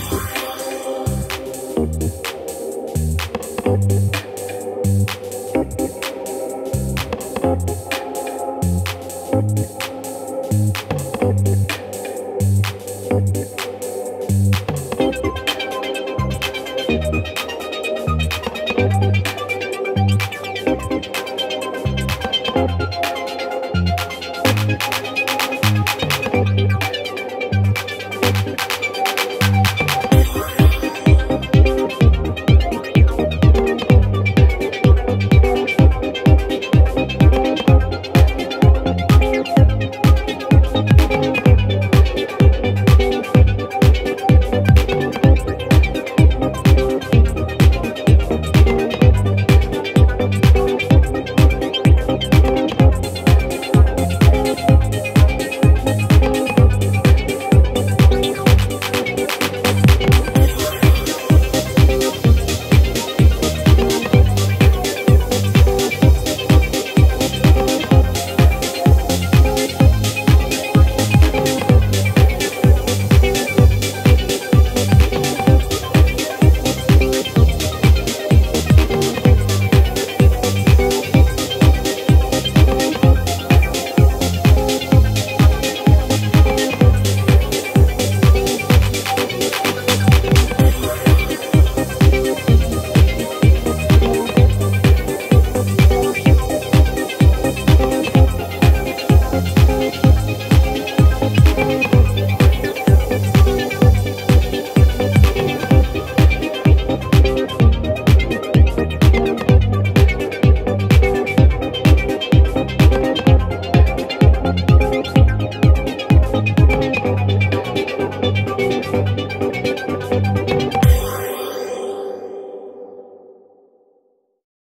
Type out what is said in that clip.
Thank you. Música